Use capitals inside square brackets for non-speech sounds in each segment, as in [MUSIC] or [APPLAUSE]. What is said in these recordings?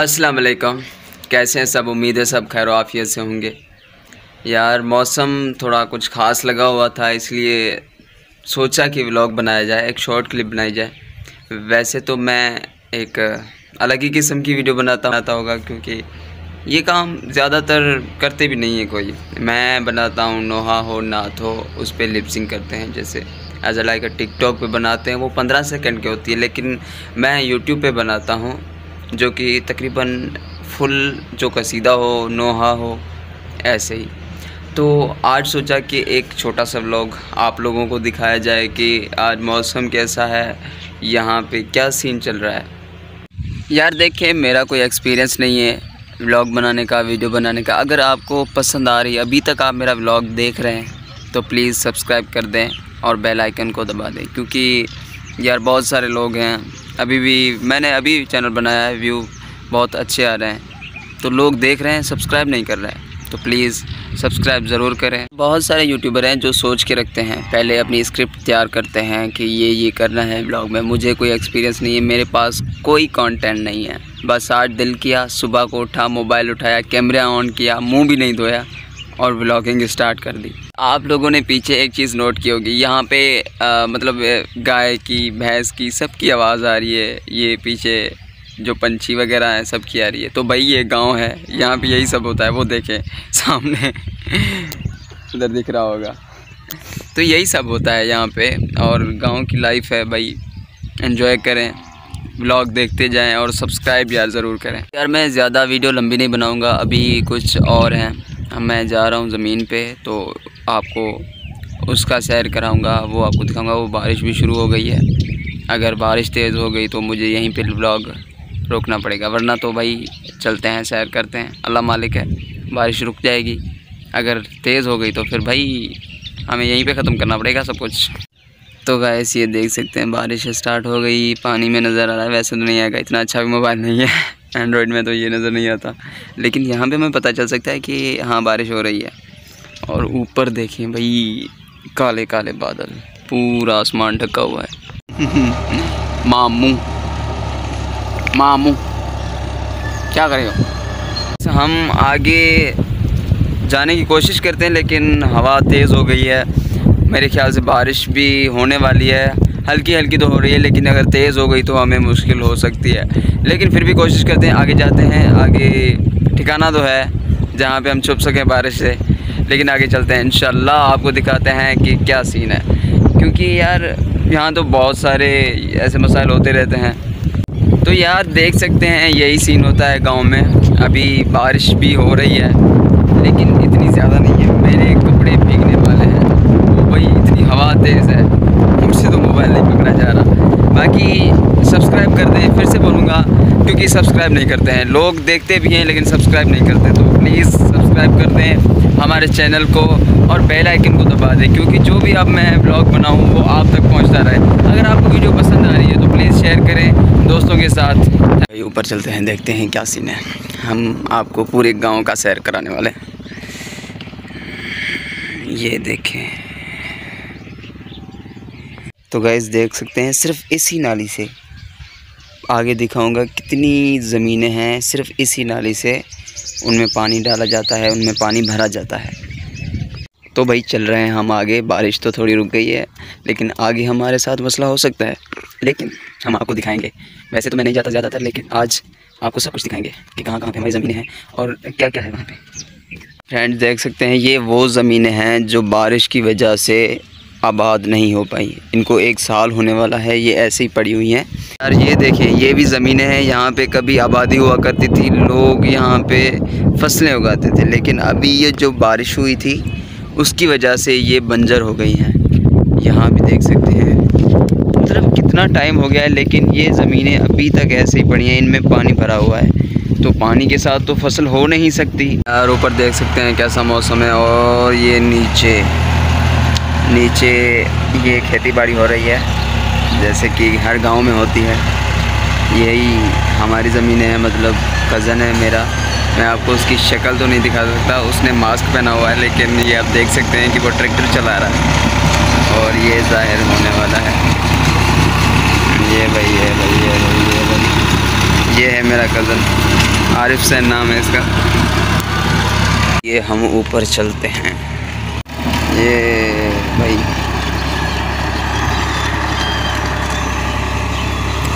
अस्सलाम वालेकुम कैसे हैं सब? उम्मीद है सब खैर आफियत से होंगे। यार, मौसम थोड़ा कुछ ख़ास लगा हुआ था, इसलिए सोचा कि व्लॉग बनाया जाए, एक शॉर्ट क्लिप बनाई जाए। वैसे तो मैं एक अलग ही किस्म की वीडियो बनाता बनाता होगा, क्योंकि ये काम ज़्यादातर करते भी नहीं है कोई। मैं बनाता हूँ, नोहा हो, नाथ हो, उस पर लिपसिंग करते हैं। जैसे एज अ लाइक टिकटॉक पे बनाते हैं, वो पंद्रह सेकंड की होती है, लेकिन मैं यूट्यूब पे बनाता हूँ। जो कि तकरीबन फुल जो कसीदा हो, नोहा हो, ऐसे ही। तो आज सोचा कि एक छोटा सा व्लॉग आप लोगों को दिखाया जाए कि आज मौसम कैसा है, यहाँ पे क्या सीन चल रहा है। यार देखिए मेरा कोई एक्सपीरियंस नहीं है व्लॉग बनाने का वीडियो बनाने का। अगर आपको पसंद आ रही है, अभी तक आप मेरा व्लॉग देख रहे हैं तो प्लीज़ सब्सक्राइब कर दें और बेल आइकन को दबा दें, क्योंकि यार बहुत सारे लोग हैं अभी भी, मैंने अभी चैनल बनाया है व्यू बहुत अच्छे आ रहे हैं। तो लोग देख रहे हैं सब्सक्राइब नहीं कर रहे हैं। तो प्लीज़ सब्सक्राइब ज़रूर करें। बहुत सारे यूट्यूबर हैं जो सोच के रखते हैं, पहले अपनी स्क्रिप्ट तैयार करते हैं कि ये ये करना है ब्लॉग में। मुझे कोई एक्सपीरियंस नहीं है, मेरे पास कोई कंटेंट नहीं है। बस आज दिल किया, सुबह को उठा मोबाइल उठाया कैमरा ऑन किया, मुँह भी नहीं धोया और ब्लॉगिंग स्टार्ट कर दी। आप लोगों ने पीछे एक चीज़ नोट की होगी। यहाँ पे आ, मतलब गाय की भैंस की सबकी आवाज़ आ रही है। ये पीछे जो पंछी वगैरह हैं सब की आ रही है। तो भाई ये गाँव है। यहाँ पे यही सब होता है। वो देखें सामने उधर दिख रहा होगा। तो यही सब होता है यहाँ पे। और गाँव की लाइफ है भाई। एंजॉय करें। ब्लॉग देखते जाएँ और सब्सक्राइब यार ज़रूर करें। यार मैं ज़्यादा वीडियो लंबी नहीं बनाऊँगा। अभी कुछ और हैं। मैं जा रहा हूँ ज़मीन पे तो आपको उसका सैर कराऊँगा, वो आपको दिखाऊँगा, वो बारिश भी शुरू हो गई है। अगर बारिश तेज़ हो गई तो मुझे यहीं पर ब्लॉग रोकना पड़ेगा, वरना तो भाई चलते हैं, सैर करते हैं, अल्लाह मालिक है, बारिश रुक जाएगी। अगर तेज़ हो गई तो फिर भाई हमें यहीं पे ख़त्म करना पड़ेगा सब कुछ। तो गैस ये देख सकते हैं, बारिश स्टार्ट हो गई, पानी में नज़र आ रहा है, वैसे तो नहीं आएगा, इतना अच्छा भी मोबाइल नहीं है [LAUGHS] एंड्रॉयड में तो ये नज़र नहीं आता। लेकिन यहाँ पे हमें पता चल सकता है कि हाँ बारिश हो रही है। और ऊपर देखें भाई, काले काले बादल। पूरा आसमान ढका हुआ है। [LAUGHS] मामू। मामू। क्या करेगा हम आगे जाने की कोशिश करते हैं, लेकिन हवा तेज़ हो गई है। मेरे ख्याल से बारिश भी होने वाली है। हल्की हल्की तो हो रही है, लेकिन अगर तेज़ हो गई तो हमें मुश्किल हो सकती है। लेकिन फिर भी कोशिश करते हैं, आगे जाते हैं। आगे ठिकाना तो है, जहाँ पे हम छुप सकें बारिश से। लेकिन आगे चलते हैं। इन आपको दिखाते हैं कि क्या सीन है। क्योंकि यार, यहाँ तो बहुत सारे ऐसे मसाइल होते रहते हैं। तो यार, देख सकते हैं, यही सीन होता है गाँव में। अभी बारिश भी हो रही है, लेकिन इतनी ज़्यादा नहीं है। मेरे कपड़े भीगने वाले हैं। वो भाई, इतनी हवा तेज़ है। मुझसे तो मोबाइल नहीं पकड़ा जा रहा। बाकी सब्सक्राइब कर दें, फिर से बोलूँगा क्योंकि सब्सक्राइब नहीं करते हैं। लोग देखते भी हैं, लेकिन सब्सक्राइब नहीं करते। तो प्लीज़ सब्सक्राइब कर दें हमारे चैनल को और बेल आइकन को दबा दें, क्योंकि जो भी अब मैं ब्लॉग बनाऊँ, वो आप तक पहुँचता रहे। अगर आपको वीडियो पसंद आ रही है तो प्लीज़ शेयर करें दोस्तों के साथ। ऊपर चलते हैं, देखते हैं क्या सीन है। हम आपको पूरे गाँव का सैर कराने वाले ये देखें। तो गैस देख सकते हैं, सिर्फ़ इसी नाली से आगे दिखाऊँगा कितनी ज़मीनें हैं, सिर्फ़ इसी नाली से उनमें पानी डाला जाता है, उनमें पानी भरा जाता है। तो भाई चल रहे हैं हम आगे, बारिश तो थोड़ी रुक गई है, लेकिन आगे हमारे साथ मसला हो सकता है। लेकिन हम आपको दिखाएँगे। वैसे तो मैं नहीं जाता ज़्यादातर, लेकिन आज आपको सब कुछ दिखाएँगे कि कहाँ कहाँ पे हमारी ज़मीनें हैं और क्या क्या है वहाँ पे। फ्रेंड्स देख सकते हैं, ये वो ज़मीनें हैं जो बारिश की वजह से आबाद नहीं हो पाई। इनको एक साल होने वाला है, ये ऐसे ही पड़ी हुई हैं। यार ये देखें, ये भी ज़मीनें हैं, यहाँ पे कभी आबादी हुआ करती थी, लोग यहाँ पे फ़सलें उगाते थे, लेकिन अभी ये जो बारिश हुई थी, उसकी वजह से ये बंजर हो गई हैं। यहाँ भी देख सकते हैं। मतलब कितना टाइम हो गया है, लेकिन ये ज़मीनें अभी तक ऐसे ही पड़ी हैं, इनमें पानी भरा हुआ है। तो पानी के साथ तो फ़सल हो नहीं सकती। यार ऊपर देख सकते हैं कैसा मौसम है, और ये नीचे नीचे ये खेती बाड़ी हो रही है। जैसे कि हर गाँव में होती है। यही हमारी ज़मीन है मतलब कज़न है मेरा। मैं आपको उसकी शक्ल तो नहीं दिखा सकता, उसने मास्क पहना हुआ है, लेकिन ये आप देख सकते हैं कि वो ट्रैक्टर चला रहा है। और ये ज़ाहिर होने वाला है। ये भाई है भाई है भाई है भाई। ये है मेरा कज़न आरिफ सैन नाम है इसका। ये हम ऊपर चलते हैं। ये भाई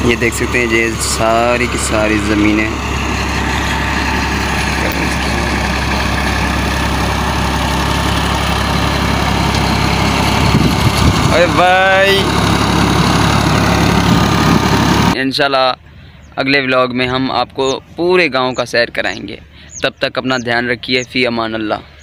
ये देख सकते हैं, ये सारी की सारी ज़मीनें। अरे भाई। इंशाल्लाह, अगले व्लॉग में हम आपको पूरे गाँव का सैर कराएँगे। तब तक अपना ध्यान रखिए, फ़ी अमान अल्लाह।